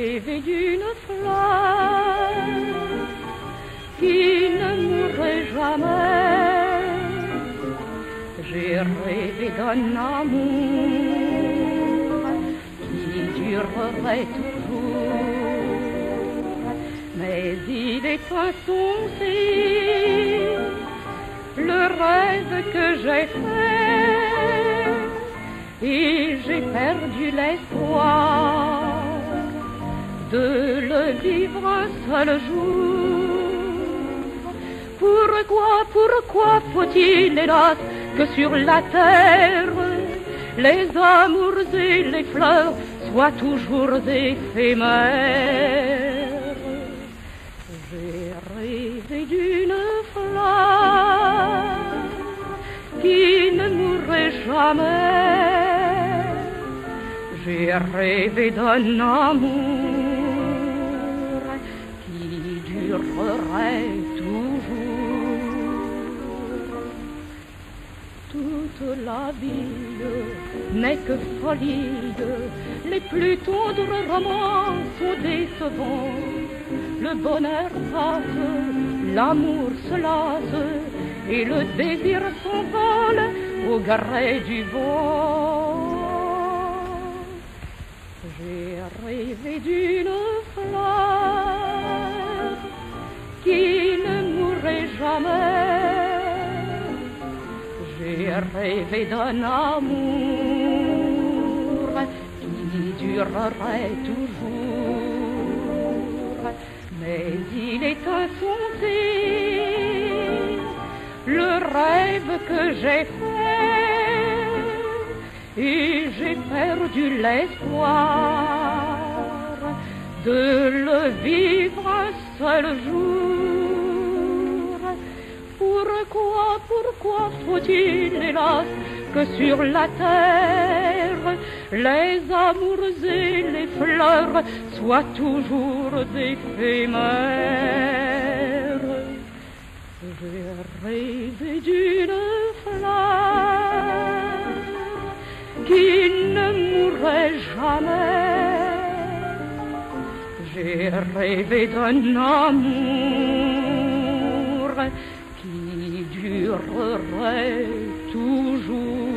rêvé d'une fleur qui ne mourrait jamais. J'ai rêvé d'un amour qui durerait toujours. Mais il est insensé le rêve que j'ai fait et j'ai perdu l'espoir de le vivre un seul jour. Pourquoi, pourquoi faut-il, hélas, que sur la terre, les amours et les fleurs soient toujours éphémères? J'ai rêvé d'une fleur qui ne mourrait jamais. J'ai rêvé d'un amour toujours. Toute la ville n'est que folie, les plus tendres romans sont décevants. Le bonheur passe, l'amour se lasse, et le désir s'envole au gré du vent. J'ai rêvé d'une fleur J'ai rêvé d'un amour qui durerait toujours. Mais il est insensé le rêve que j'ai fait et j'ai perdu l'espoir de le vivre un seul jour. Pourquoi, pourquoi faut-il, hélas, que sur la terre, les amours et les fleurs soient toujours éphémères? J'ai rêvé d'une fleur qui ne mourrait jamais. J'ai rêvé d'un amour qui durerait toujours.